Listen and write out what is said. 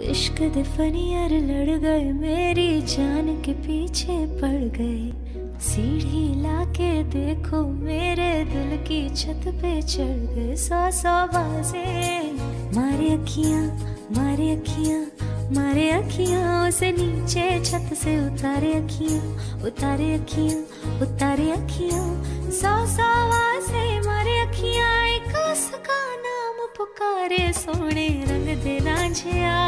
इश्क दे फनियर लड़ गए, मेरी जान के पीछे पड़ गए। सीढ़ी लाके देखो, मेरे दिल की छत पे चढ़ गए। सौ सौ बाजे, मारे अखियाँ मारे अखियाँ मारे अखियाँ। उसे नीचे छत से उतारे अखियाँ उतारे अखियाँ उतारे अखियाँ। सौ सौ से मारे अखियाँ, एक उसका नाम पुकारे, सोने रंग दे रांझिया